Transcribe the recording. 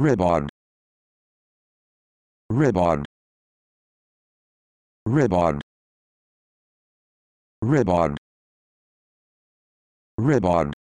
ribbon ribbon ribbon ribbon ribbon